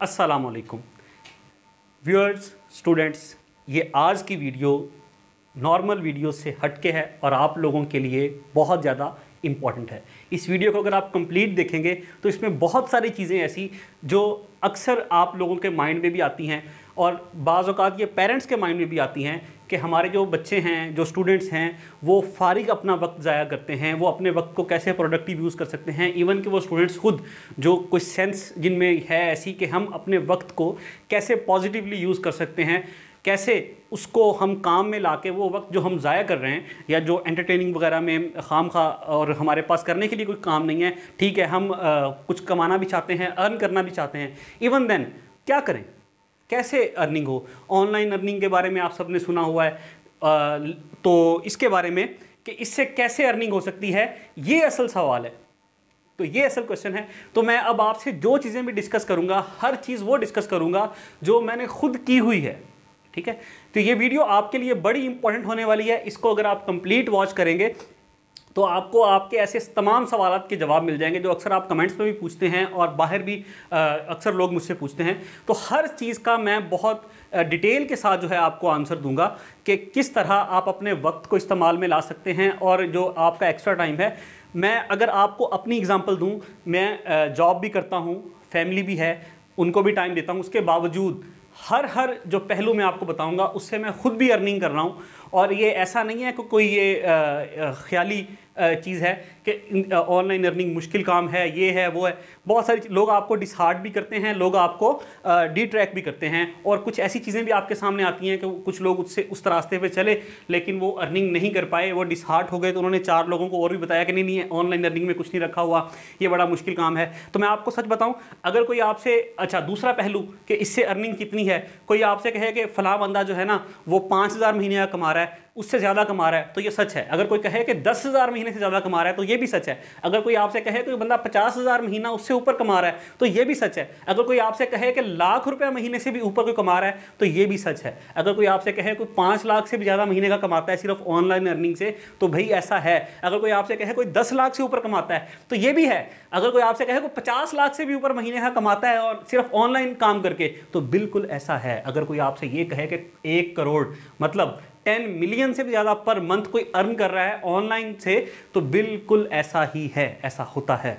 अस्सलाम वालेकुम viewers students ये आज की वीडियो नॉर्मल वीडियो से हटके है और आप लोगों के लिए बहुत ज़्यादा इंपॉर्टेंट है। इस वीडियो को अगर आप कंप्लीट देखेंगे तो इसमें बहुत सारी चीज़ें ऐसी जो अक्सर आप लोगों के माइंड में भी आती हैं। और बाज़ अवत ये पेरेंट्स के माइंड में भी आती हैं कि हमारे जो बच्चे हैं जो स्टूडेंट्स हैं वो फारिग अपना वक्त ज़ाया करते हैं वो अपने वक्त को कैसे प्रोडक्टिव यूज़ कर सकते हैं इवन कि वो स्टूडेंट्स खुद जो कुछ सेंस जिनमें है ऐसी कि हम अपने वक्त को कैसे पॉजिटिवली यूज़ कर सकते हैं कैसे उसको हम काम में ला के वो वक्त जो हम ज़ाया कर रहे हैं या जो एंटरटेनिंग वगैरह में खाम खा और हमारे पास करने के लिए कोई काम नहीं है ठीक है हम आ, कुछ कमाना भी चाहते हैं अर्न करना भी चाहते हैं इवन देन क्या करें? कैसे अर्निंग हो? ऑनलाइन अर्निंग के बारे में आप सबने सुना हुआ है। तो इसके बारे में कि इससे कैसे अर्निंग हो सकती है, ये असल सवाल है। तो ये असल क्वेश्चन है। तो मैं अब आपसे जो चीज़ें भी डिस्कस करूँगा, हर चीज़ वो डिस्कस करूँगा जो मैंने खुद की हुई है। ठीक है? तो ये वीडियो आपके लिए बड़ी इंपॉर्टेंट होने वाली है। इसको अगर आप कंप्लीट वॉच करेंगे तो आपको आपके ऐसे तमाम सवाल के जवाब मिल जाएँगे जो अक्सर आप कमेंट्स में भी पूछते हैं और बाहर भी अक्सर लोग मुझसे पूछते हैं। तो हर चीज़ का मैं बहुत डिटेल के साथ जो है आपको आंसर दूँगा कि किस तरह आप अपने वक्त को इस्तेमाल में ला सकते हैं और जो आपका एक्स्ट्रा टाइम है। मैं अगर आपको अपनी एग्ज़ाम्पल दूँ, मैं जॉब भी करता हूँ, फैमिली भी है, उनको भी टाइम देता हूँ, उसके बावजूद हर हर जो पहलू मैं आपको बताऊँगा, उससे मैं खुद भी अर्निंग कर रहा हूँ। और ये ऐसा नहीं है कि कोई ये ख्याली चीज़ है कि ऑनलाइन अर्निंग मुश्किल काम है, ये है, वो है। बहुत सारी लोग आपको डिसहार्ट भी करते हैं, लोग आपको डी ट्रैक भी करते हैं और कुछ ऐसी चीज़ें भी आपके सामने आती हैं कि कुछ लोग उससे, उस रास्ते पे चले, लेकिन वो अर्निंग नहीं कर पाए, वो डिसहार्ट हो गए तो उन्होंने चार लोगों को और भी बताया कि नहीं नहीं ऑनलाइन अर्निंग में कुछ नहीं रखा हुआ, ये बड़ा मुश्किल काम है। तो मैं आपको सच बताऊँ, अगर कोई आपसे अच्छा दूसरा पहलू कि इससे अर्निंग कितनी है, कोई आपसे कहे कि फ़लाँ बंदा जो है ना, वो पाँच हज़ार महीने का कमा रहा है उससे ज़्यादा कमा रहा है तो ये सच है। अगर कोई कहे कि दस हज़ार महीने से ज़्यादा कमा रहा है तो ये भी सच है। अगर कोई आपसे कहे कोई बंदा पचास हज़ार महीना उससे ऊपर कमा रहा है तो ये भी सच है। अगर कोई आपसे कहे कि लाख रुपया महीने से भी ऊपर कोई कमा रहा है तो ये भी सच है। अगर कोई आपसे कहे कोई पाँच लाख से भी ज़्यादा महीने का कमाता है सिर्फ़ ऑनलाइन अर्निंग से तो भाई ऐसा है। अगर कोई आपसे कहे कोई दस लाख से ऊपर कमाता है तो ये भी है। अगर कोई आपसे कहे कोई पचास लाख से भी ऊपर महीने का कमाता है और सिर्फ़ ऑनलाइन काम करके तो बिल्कुल ऐसा है। अगर कोई आपसे ये कहे कि एक करोड़ मतलब टेन मिलियन से भी ज़्यादा पर मंथ कोई अर्न कर रहा है ऑनलाइन से तो बिल्कुल ऐसा ही है ऐसा होता है।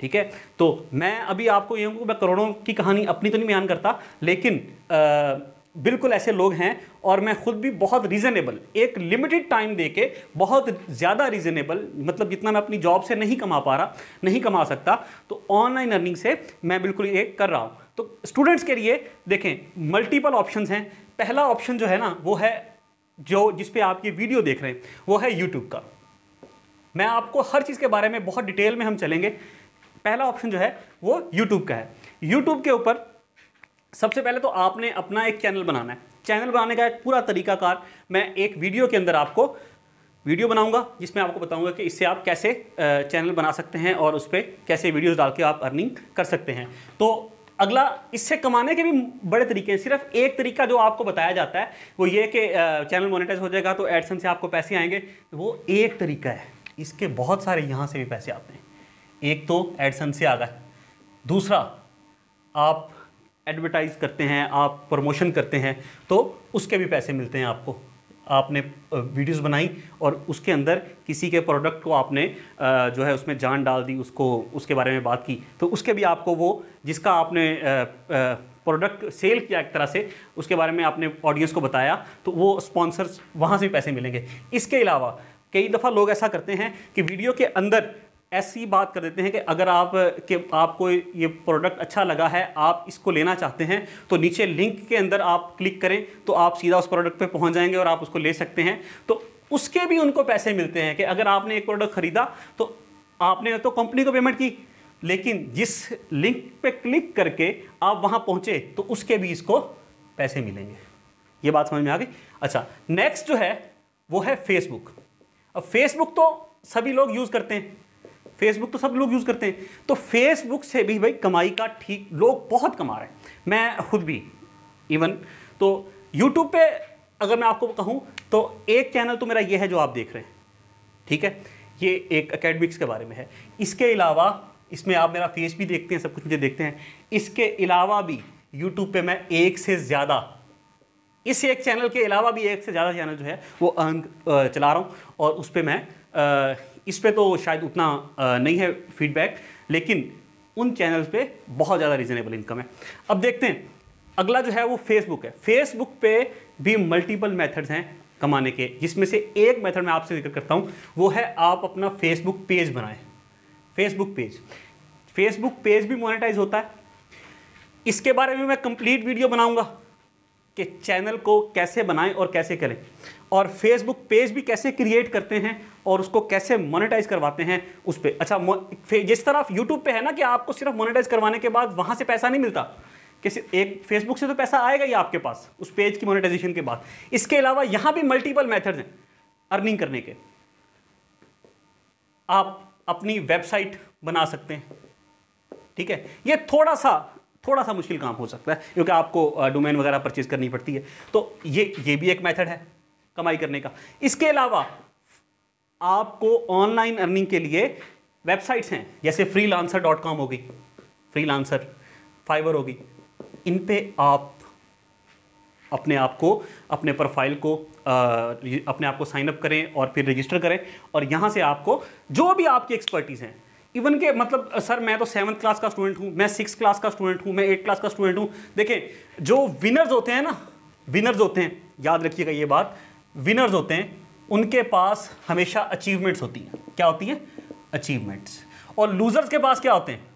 ठीक है? तो मैं अभी आपको ये मैं करोड़ों की कहानी अपनी तो नहीं बयान करता लेकिन आ, बिल्कुल ऐसे लोग हैं और मैं खुद भी बहुत रीज़नेबल एक लिमिटेड टाइम दे के बहुत ज़्यादा रीज़नेबल मतलब जितना मैं अपनी जॉब से नहीं कमा पा रहा नहीं कमा सकता तो ऑनलाइन अर्निंग से मैं बिल्कुल ये कर रहा हूँ। तो स्टूडेंट्स के लिए देखें मल्टीपल ऑप्शंस हैं। पहला ऑप्शन जो है ना वो है जो जिस पे आप ये वीडियो देख रहे हैं, वो है यूट्यूब का। मैं आपको हर चीज़ के बारे में बहुत डिटेल में हम चलेंगे। पहला ऑप्शन जो है, वो यूट्यूब का है। यूट्यूब के ऊपर सबसे पहले तो आपने अपना एक चैनल बनाना है। चैनल बनाने का एक पूरा तरीकाकार मैं एक वीडियो के अंदर आपको वीडियो बनाऊँगा, जिसमें आपको बताऊँगा कि इससे आप कैसे चैनल बना सकते हैं और उस पर कैसे वीडियोस डाल के आप अर्निंग कर सकते हैं। तो अगला, इससे कमाने के भी बड़े तरीके हैं। सिर्फ़ एक तरीका जो आपको बताया जाता है, वो ये कि चैनल मोनेटाइज हो जाएगा तो एडसन से आपको पैसे आएँगे। वो एक तरीका है। इसके बहुत सारे यहाँ से भी पैसे आते हैं। एक तो एडसन से आ गए। दूसरा, आप एडवर्टाइज करते हैं, आप प्रमोशन करते हैं तो उसके भी पैसे मिलते हैं आपको। आपने वीडियोस बनाई और उसके अंदर किसी के प्रोडक्ट को आपने जो है उसमें जान डाल दी, उसको, उसके बारे में बात की। तो उसके भी आपको वो, जिसका आपने प्रोडक्ट सेल किया एक तरह से, उसके बारे में आपने ऑडियंस को बताया तो वो स्पॉन्सर्स वहाँ से भी पैसे मिलेंगे। इसके अलावा कई दफ़ा लोग ऐसा करते हैं कि वीडियो के अंदर ऐसी बात कर देते हैं कि अगर आप, के आपको ये प्रोडक्ट अच्छा लगा है, आप इसको लेना चाहते हैं तो नीचे लिंक के अंदर आप क्लिक करें तो आप सीधा उस प्रोडक्ट पे पहुँच जाएँगे और आप उसको ले सकते हैं। तो उसके भी उनको पैसे मिलते हैं कि अगर आपने एक प्रोडक्ट ख़रीदा तो आपने तो कंपनी को पेमेंट की, लेकिन जिस लिंक पे क्लिक करके आप वहाँ पहुँचे तो उसके भी इसको पैसे मिलेंगे। ये बात समझ में आ गई? अच्छा नेक्स्ट जो है, वो है फेसबुक अब फेसबुक तो सभी लोग यूज़ करते हैं। फेसबुक तो सब लोग यूज़ करते हैं। तो फेसबुक से भी भाई कमाई का ठीक लोग बहुत कमा रहे हैं। मैं खुद भी इवन तो यूट्यूब पे अगर मैं आपको कहूँ तो एक चैनल तो मेरा ये है जो आप देख रहे हैं। ठीक है? ये एक अकेडमिक्स के बारे में है। इसके अलावा, इसमें आप मेरा फेस भी देखते हैं, सब कुछ मुझे देखते हैं। इसके अलावा भी यूट्यूब पे मैं एक से ज़्यादा, इस एक चैनल के अलावा भी एक से ज़्यादा चैनल जो है, वो अर्न चला रहा हूँ। और उस पर मैं इस पर तो शायद उतना नहीं है फीडबैक लेकिन उन चैनल्स पे बहुत ज़्यादा रीजनेबल इनकम है। अब देखते हैं, अगला जो है वो फेसबुक है। फेसबुक पे भी मल्टीपल मेथड्स हैं कमाने के, जिसमें से एक मेथड मैं आपसे ज़िक्र करता हूँ, वो है आप अपना फेसबुक पेज बनाएँ। फेसबुक पेज फेसबुक पेज भी मोनेटाइज होता है। इसके बारे में मैं कंप्लीट वीडियो बनाऊँगा। कि चैनल को कैसे बनाएँ और कैसे करें? और फेसबुक पेज भी कैसे क्रिएट करते हैं और उसको कैसे मोनेटाइज करवाते हैं उस पर अच्छा जिस तरह आप यूट्यूब पे है ना कि आपको सिर्फ़ मोनेटाइज करवाने के बाद वहाँ से पैसा नहीं मिलता, कि एक फेसबुक से तो पैसा आएगा ही आपके पास, उस पेज की मोनेटाइजेशन के बाद। इसके अलावा यहाँ भी मल्टीपल मेथड्स हैं अर्निंग करने के। आप अपनी वेबसाइट बना सकते हैं, ठीक है? ये थोड़ा सा थोड़ा सा मुश्किल काम हो सकता है क्योंकि आपको डोमेन वगैरह परचेज करनी पड़ती है। तो ये ये भी एक मेथड है कमाई करने का। इसके अलावा आपको ऑनलाइन अर्निंग के लिए वेबसाइट्स हैं जैसे फ्री लांसर डॉट कॉम होगी फ्री लांसर फाइवर होगी इन पे आप अपने आप को अपने प्रोफ़ाइल को आ, अपने आप को साइन अप करें और फिर रजिस्टर करें और यहाँ से आपको जो भी आपकी एक्सपर्टीज़ हैं इवन के मतलब सर, मैं तो सेवन्थ क्लास का स्टूडेंट हूँ, मैं सिक्स क्लास का स्टूडेंट हूँ, मैं एट क्लास का स्टूडेंट हूँ। देखें जो विनर्स होते हैं ना विनर्स होते हैं, याद रखिएगा ये बात विनर्स होते हैं, उनके पास हमेशा अचीवमेंट्स होती हैं। क्या होती हैं? अचीवमेंट्स और लूजर्स के पास क्या होते हैं?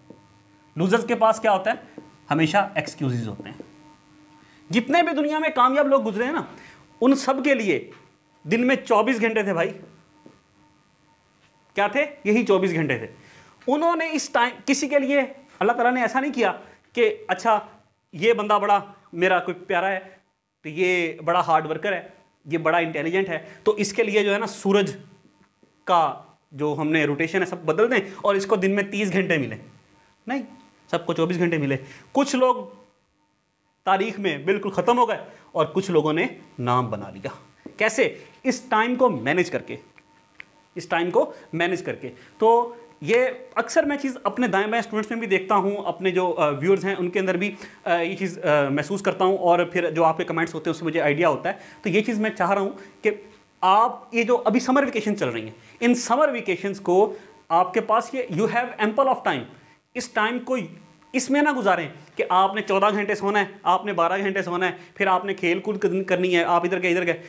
लूजर्स के पास क्या होता है? हमेशा एक्सक्यूजेज होते हैं। जितने भी दुनिया में कामयाब लोग गुजरे हैं ना, उन सब के लिए दिन में 24 घंटे थे भाई। क्या थे? यही 24 घंटे थे। उन्होंने इस टाइम, किसी के लिए, अल्लाह ताला ने ऐसा नहीं किया कि अच्छा ये बंदा बड़ा मेरा कोई प्यारा है तो ये बड़ा हार्ड वर्कर है, ये बड़ा इंटेलिजेंट है तो इसके लिए जो है ना, सूरज का जो हमने रोटेशन है, सब बदल दें और इसको दिन में तीस घंटे मिले। नहीं सबको चौबीस घंटे मिले। कुछ लोग तारीख में बिल्कुल ख़त्म हो गए और कुछ लोगों ने नाम बना लिया। कैसे? इस टाइम को मैनेज करके। इस टाइम को मैनेज करके। तो ये अक्सर मैं चीज़ अपने दाएँ बाएँ स्टूडेंट्स में भी देखता हूँ, अपने जो व्यूअर्स हैं, उनके अंदर भी ये चीज़ महसूस करता हूँ और फिर जो आपके कमेंट्स होते हैं, उससे मुझे आइडिया होता है। तो ये चीज़ मैं चाह रहा हूँ कि आप ये जो अभी समर वेकेशन चल रही हैं, इन समर वेकेशंस को आपके पास ये you have ample of time इस टाइम को, इसमें ना गुजारें कि आपने चौदह घंटे सोना है, आपने बारह घंटे सोना है, फिर आपने खेल कूद करनी है, आप इधर गए इधर गए।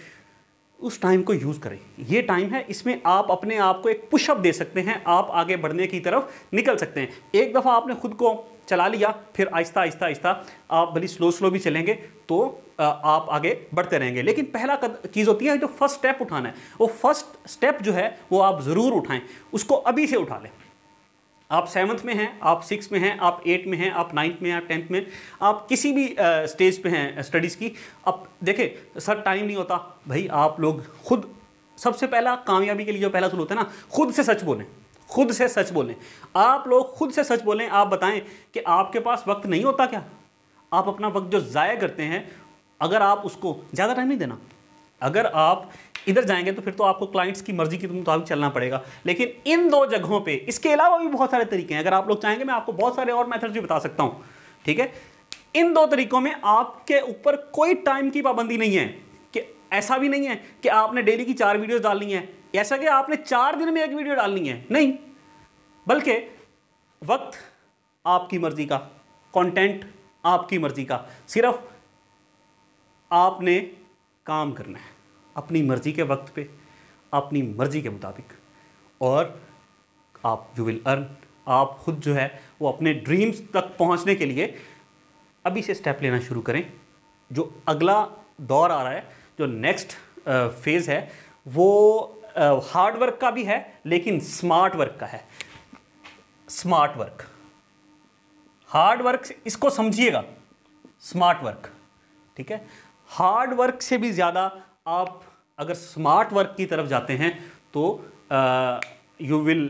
उस टाइम को यूज़ करें। ये टाइम है, इसमें आप अपने आप को एक पुशअप दे सकते हैं, आप आगे बढ़ने की तरफ़ निकल सकते हैं। एक दफ़ा आपने खुद को चला लिया, फिर आहिस्ता आहिस्ता आहिस्ता आप भली स्लो स्लो भी चलेंगे तो आप आगे बढ़ते रहेंगे। लेकिन पहला चीज़ होती है जो फ़र्स्ट स्टेप उठाना है, वो फ़र्स्ट स्टेप जो है, वो आप ज़रूर उठाएँ। उसको अभी से उठा लें। आप सेवन्थ में हैं, आप सिक्स में हैं, आप एट में हैं, आप नाइन्थ में हैं, आप टेंथ में आप किसी भी स्टेज पे हैं, स्टडीज़ की अब देखें, सर टाइम नहीं होता। भाई, आप लोग खुद, सबसे पहला कामयाबी के लिए जो पहला सुन होता है ना, खुद से सच बोलें, खुद से सच बोलें। आप लोग खुद से सच बोलें, आप बताएँ कि आपके पास वक्त नहीं होता क्या? आप अपना वक्त जो ज़ाया करते हैं, अगर आप उसको ज़्यादा टाइम नहीं देना, अगर आप इधर जाएँगे तो फिर तो आपको क्लाइंट्स की मर्ज़ी के मुताबिक चलना पड़ेगा। लेकिन इन दो जगहों पे, इसके अलावा भी बहुत सारे तरीके हैं। अगर आप लोग चाहेंगे, मैं आपको बहुत सारे और मेथड्स भी बता सकता हूँ। ठीक है? इन दो तरीकों में आपके ऊपर कोई टाइम की पाबंदी नहीं है कि ऐसा भी नहीं है कि आपने डेली की चार वीडियोस डालनी है। ऐसा कि आपने चार दिन में एक वीडियो डालनी है। नहीं। बल्कि वक्त आपकी मर्ज़ी का कंटेंट आपकी मर्ज़ी का। सिर्फ़ आपने काम करना है। अपनी मर्ज़ी के वक्त पे, अपनी मर्ज़ी के मुताबिक। और आप यू विल अर्न आप खुद जो है, वो अपने ड्रीम्स तक पहुँचने के लिए अभी से स्टेप लेना शुरू करें। जो अगला दौर आ रहा है, जो नेक्स्ट फ़ेज़ है, वो हार्ड वर्क का भी है, लेकिन स्मार्ट वर्क का है। स्मार्ट वर्क हार्ड वर्क इसको समझिएगा। स्मार्ट वर्क ठीक है? हार्ड वर्क से भी ज़्यादा आप अगर स्मार्ट वर्क की तरफ़ जाते हैं तो you will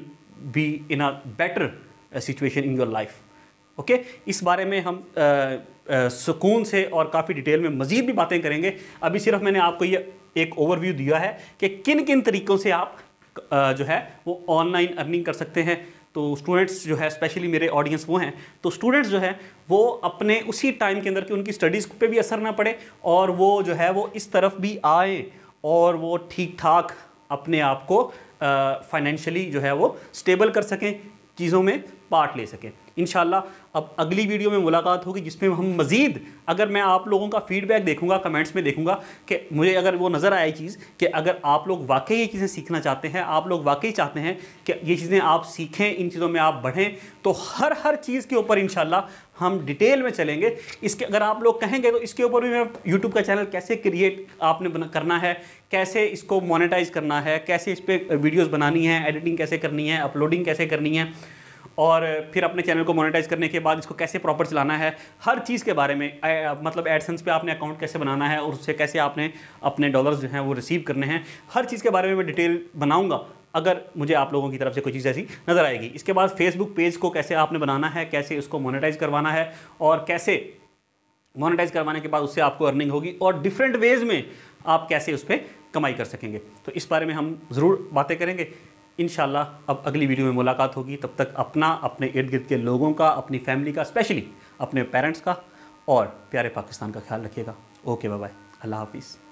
be in a better situation in your life okay इस बारे में हम सुकून से और काफ़ी डिटेल में मज़ीद भी बातें करेंगे। अभी सिर्फ़ मैंने आपको ये एक ओवरव्यू दिया है कि किन किन तरीक़ों से आप जो है, वो ऑनलाइन अर्निंग कर सकते हैं। तो स्टूडेंट्स जो है स्पेशली मेरे ऑडियंस वो हैं तो स्टूडेंट्स जो है, वो अपने उसी टाइम के अंदर कि उनकी स्टडीज़ पे भी असर ना पड़े और वो जो है, वो इस तरफ़ भी आए और वो ठीक ठाक अपने आप को फाइनेंशियली जो है, वो स्टेबल कर सकें चीज़ों में। पार्ट ले सकें। इन अब अगली वीडियो में मुलाकात होगी जिसमें हम मज़ीद, अगर मैं आप लोगों का फीडबैक देखूँगा कमेंट्स में देखूँगा कि मुझे अगर वो नज़र आए चीज़ कि अगर आप लोग वाकई ये चीज़ें सीखना चाहते हैं, आप लोग वाकई चाहते हैं कि ये चीज़ें आप सीखें, इन चीज़ों में आप बढ़ें तो हर हर चीज़ के ऊपर इन हम डिटेल में चलेंगे। इसके, अगर आप लोग कहेंगे तो इसके ऊपर भी मैं यूट्यूब का चैनल कैसे क्रिएट आपने करना है, कैसे इसको मोनेटाइज करना है, कैसे इस पर वीडियोज़ बनानी है एडिटिंग कैसे करनी है अपलोडिंग कैसे करनी है और फिर अपने चैनल को मोनेटाइज करने के बाद इसको कैसे प्रॉपर चलाना है, हर चीज़ के बारे में मतलब एडसेंस पे आपने अकाउंट कैसे बनाना है और उससे कैसे आपने अपने डॉलर्स जो हैं वो रिसीव करने हैं, हर चीज़ के बारे में मैं डिटेल बनाऊँगा, अगर मुझे आप लोगों की तरफ़ से कोई चीज़ ऐसी नज़र आएगी। इसके बाद फेसबुक पेज को कैसे आपने बनाना है, कैसे उसको मोनेटाइज करवाना है और कैसे मोनेटाइज करवाने के बाद उससे आपको अर्निंग होगी और डिफरेंट वेज में आप कैसे उस पर कमाई कर सकेंगे। तो इस बारे में हम ज़रूर बातें करेंगे। इन अब अगली वीडियो में मुलाकात होगी। तब तक अपना, अपने इर्द गिर्द के लोगों का, अपनी फैमिली का, स्पेशली अपने पेरेंट्स का और प्यारे पाकिस्तान का ख्याल रखिएगा। ओके बाय अल्लाह हाफिज़।